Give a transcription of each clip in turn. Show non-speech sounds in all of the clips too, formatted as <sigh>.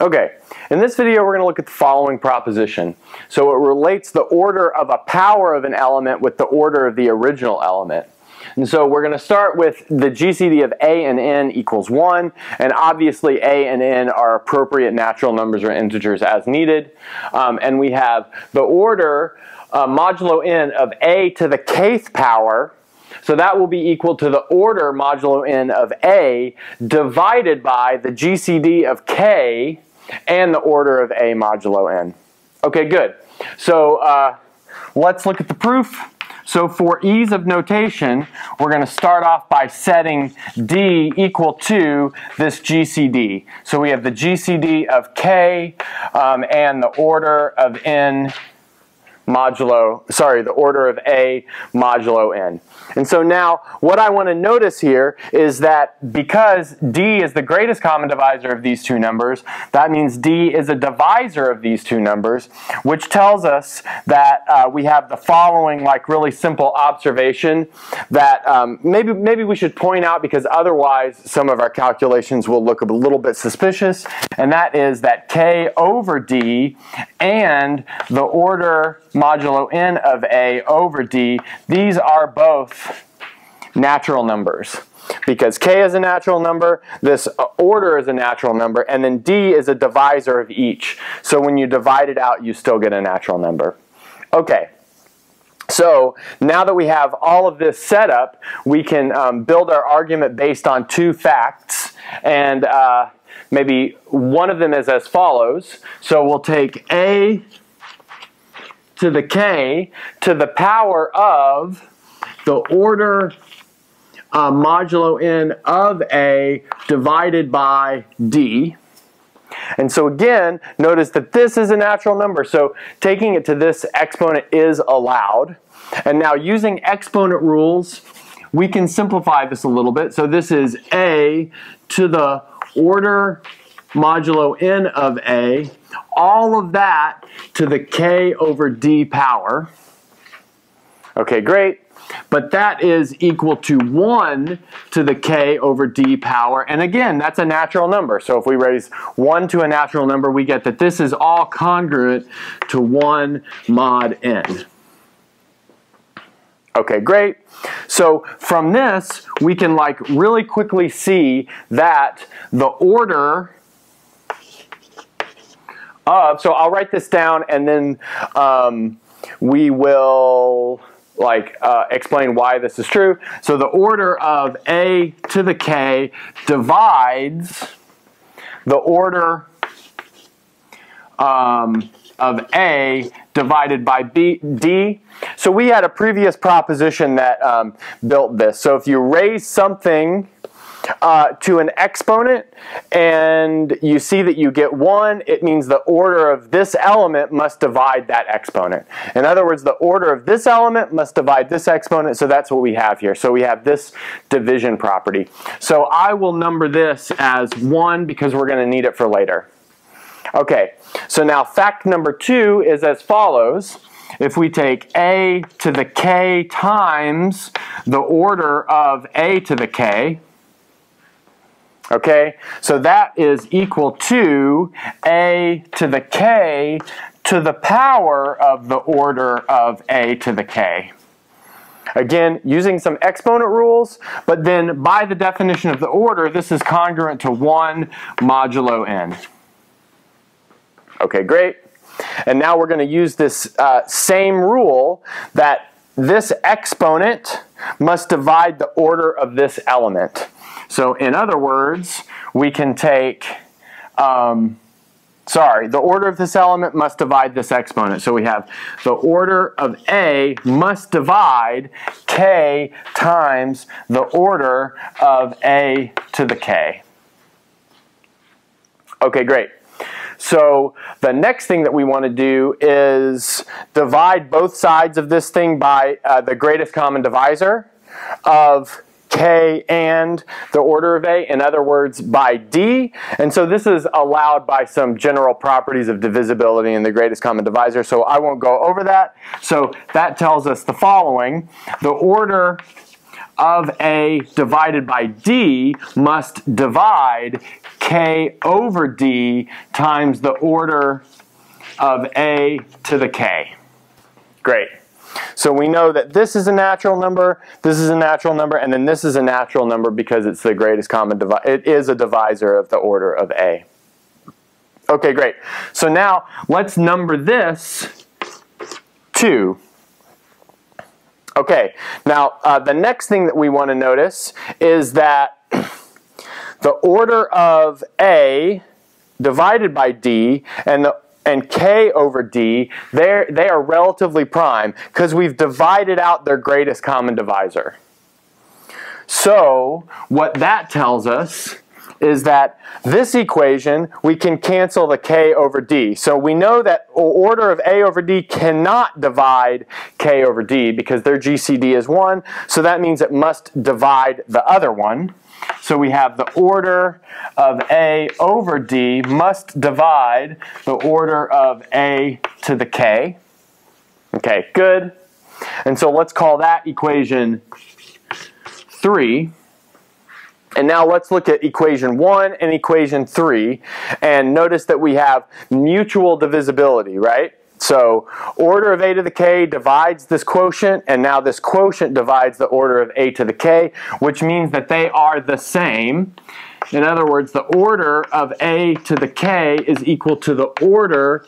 Okay, in this video we're going to look at the following proposition. So it relates the order of a power of an element with the order of the original element. And so we're going to start with the GCD of a and n equals 1, and obviously a and n are appropriate natural numbers or integers as needed. Um, and we have the order uh, modulo n of a to the kth power, so that will be equal to the order modulo n of a divided by the GCD of k and the order of A modulo n. Okay, good. So uh, let's look at the proof. So for ease of notation, we're going to start off by setting D equal to this GCD. So we have the GCD of K um, and the order of N modulo, sorry, the order of A modulo N. And so now what I want to notice here is that because D is the greatest common divisor of these two numbers, that means D is a divisor of these two numbers, which tells us that uh, we have the following like really simple observation that um, maybe, maybe we should point out because otherwise some of our calculations will look a little bit suspicious, and that is that K over D and the order modulo n of a over d, these are both natural numbers. Because k is a natural number, this order is a natural number, and then d is a divisor of each. So when you divide it out, you still get a natural number. Okay, so now that we have all of this set up, we can um, build our argument based on two facts. And uh, maybe one of them is as follows. So we'll take A to the k to the power of the order uh, modulo n of a divided by d. And so again, notice that this is a natural number. So taking it to this exponent is allowed. And now using exponent rules, we can simplify this a little bit. So this is a to the order modulo n of a all of that to the k over d power. Okay, great. But that is equal to 1 to the k over d power. And again, that's a natural number. So if we raise 1 to a natural number, we get that this is all congruent to 1 mod n. Okay, great. So from this, we can like really quickly see that the order of, so I'll write this down and then um, we will like uh, explain why this is true. So the order of a to the k divides the order um, of a divided by b, d. So we had a previous proposition that um, built this. So if you raise something uh, to an exponent and you see that you get 1, it means the order of this element must divide that exponent. In other words, the order of this element must divide this exponent, so that's what we have here. So we have this division property. So I will number this as 1 because we're going to need it for later. Okay, so now fact number 2 is as follows if we take a to the k times the order of a to the k, Okay, so that is equal to a to the k to the power of the order of a to the k. Again, using some exponent rules, but then by the definition of the order, this is congruent to 1 modulo n. Okay, great. And now we're going to use this uh, same rule that this exponent must divide the order of this element. So in other words, we can take, um, sorry, the order of this element must divide this exponent. So we have the order of A must divide K times the order of A to the K. Okay, great. So the next thing that we want to do is divide both sides of this thing by uh, the greatest common divisor of K and the order of A, in other words, by D. And so this is allowed by some general properties of divisibility and the greatest common divisor, so I won't go over that. So that tells us the following. The order of A divided by D must divide K over D times the order of A to the K. Great. So we know that this is a natural number, this is a natural number, and then this is a natural number because it's the greatest common divisor. It is a divisor of the order of A. Okay, great. So now let's number this 2. Okay, now uh, the next thing that we want to notice is that <clears throat> the order of A divided by D and the and k over d, they they are relatively prime because we've divided out their greatest common divisor. So what that tells us is that this equation, we can cancel the k over d. So we know that order of a over d cannot divide k over d because their GCD is 1, so that means it must divide the other one. So we have the order of A over D must divide the order of A to the K. Okay, good. And so let's call that equation 3. And now let's look at equation 1 and equation 3. And notice that we have mutual divisibility, right? So order of a to the k divides this quotient, and now this quotient divides the order of a to the k, which means that they are the same. In other words, the order of a to the k is equal to the order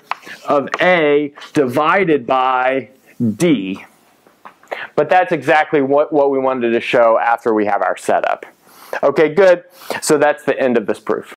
of a divided by d. But that's exactly what, what we wanted to show after we have our setup. Okay, good. So that's the end of this proof.